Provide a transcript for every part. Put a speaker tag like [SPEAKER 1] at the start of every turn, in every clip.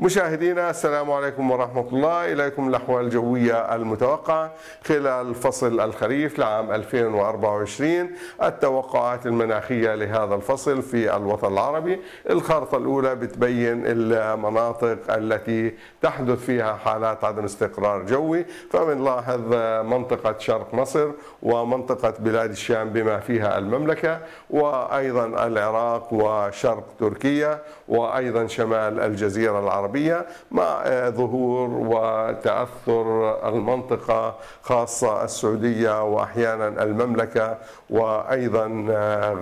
[SPEAKER 1] مشاهدينا السلام عليكم ورحمة الله. إليكم الأحوال الجوية المتوقعة خلال فصل الخريف لعام 2024 التوقعات المناخية لهذا الفصل في الوطن العربي. الخارطة الأولى بتبين المناطق التي تحدث فيها حالات عدم استقرار جوي. فبنلاحظ منطقة شرق مصر ومنطقة بلاد الشام بما فيها المملكة وأيضا العراق وشرق تركيا وأيضا شمال الجزيرة العربية. العربية مع ظهور وتأثر المنطقة خاصة السعودية وأحيانا المملكة وأيضا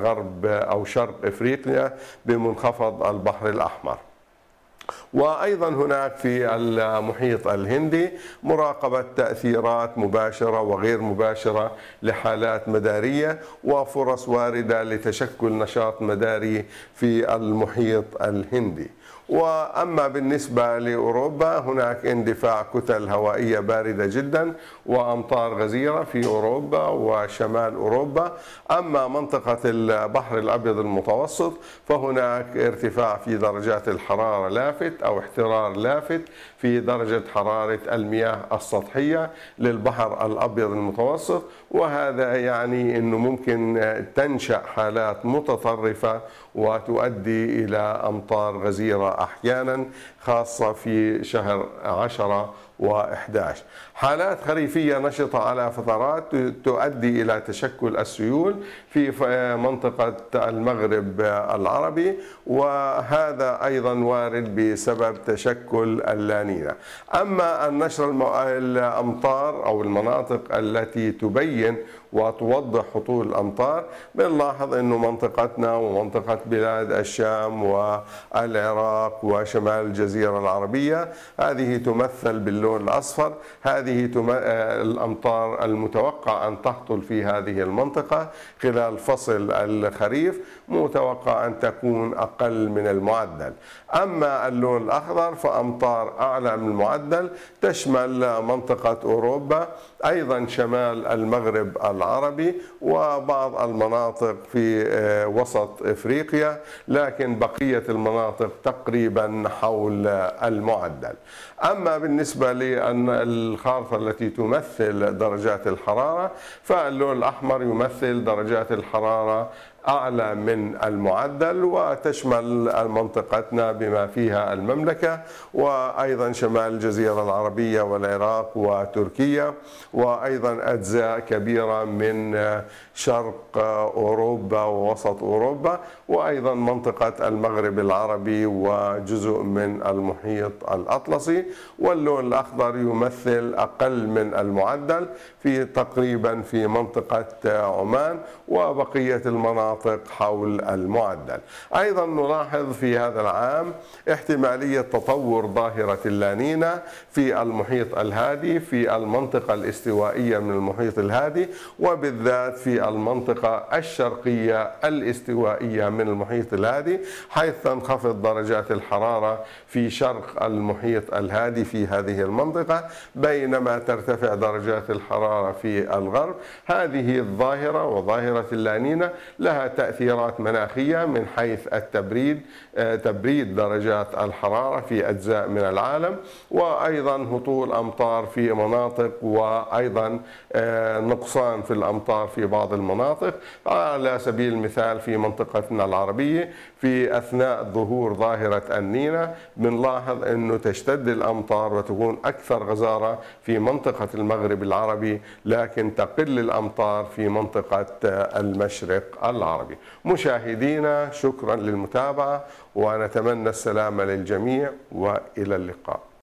[SPEAKER 1] غرب أو شرق إفريقيا بمنخفض البحر الأحمر. وأيضا هناك في المحيط الهندي مراقبة تأثيرات مباشرة وغير مباشرة لحالات مدارية وفرص واردة لتشكل نشاط مداري في المحيط الهندي. وأما بالنسبة لأوروبا هناك اندفاع كتل هوائية باردة جدا وأمطار غزيرة في أوروبا وشمال أوروبا أما منطقة البحر الأبيض المتوسط فهناك ارتفاع في درجات الحرارة لافت أو احترار لافت في درجة حرارة المياه السطحية للبحر الأبيض المتوسط. وهذا يعني إنه ممكن تنشأ حالات متطرفة وتؤدي إلى أمطار غزيرة أحيانا خاصة في شهر عشرة و11 حالات خريفية نشطة على فترات تؤدي إلى تشكل السيول في منطقة المغرب العربي. وهذا أيضا وارد بسبب تشكل اللانينا أما النشر الأمطار أو المناطق التي تبين وتوضح هطول الأمطار. بنلاحظ أنه منطقتنا ومنطقة بلاد الشام والعراق وشمال الجزيرة العربية هذه تمثل باللون الأصفر. هذه آه، الأمطار المتوقع أن تهطل في هذه المنطقة خلال فصل الخريف متوقع أن تكون أقل من المعدل. أما اللون الأخضر فأمطار أعلى من المعدل تشمل منطقة أوروبا أيضا شمال المغرب العربي وبعض المناطق في آه، وسط إفريقيا لكن بقية المناطق تقريبا حول المعدل. أما بالنسبة للخارطه التي تمثل درجات الحرارة فاللون الأحمر يمثل درجات الحرارة أعلى من المعدل وتشمل منطقتنا بما فيها المملكة وأيضا شمال الجزيرة العربية والعراق وتركيا وأيضا أجزاء كبيرة من شرق أوروبا ووسط أوروبا وأيضا منطقة المغرب العربي وجزء من المحيط الأطلسي واللون الأخضر يمثل أقل من المعدل في تقريبا في منطقة عمان وبقية المناطق المناطق حول المعدل. أيضا نلاحظ في هذا العام احتمالية تطور ظاهرة اللانينا في المحيط الهادي في المنطقة الاستوائية من المحيط الهادي وبالذات في المنطقة الشرقية الاستوائية من المحيط الهادي حيث تنخفض درجات الحرارة في شرق المحيط الهادي في هذه المنطقة بينما ترتفع درجات الحرارة في الغرب. هذه الظاهرة وظاهرة اللانينا لها تأثيرات مناخية من حيث التبريد آه، تبريد درجات الحرارة في أجزاء من العالم وأيضا هطول أمطار في مناطق وأيضا آه، نقصان في الأمطار في بعض المناطق. على سبيل المثال في منطقتنا العربية في أثناء ظهور ظاهرة النينة بنلاحظ أنه تشتد الأمطار وتكون أكثر غزارة في منطقة المغرب العربي لكن تقل الأمطار في منطقة المشرق العربي. العربي. مشاهدينا شكرا للمتابعة ونتمنى السلام للجميع وإلى اللقاء.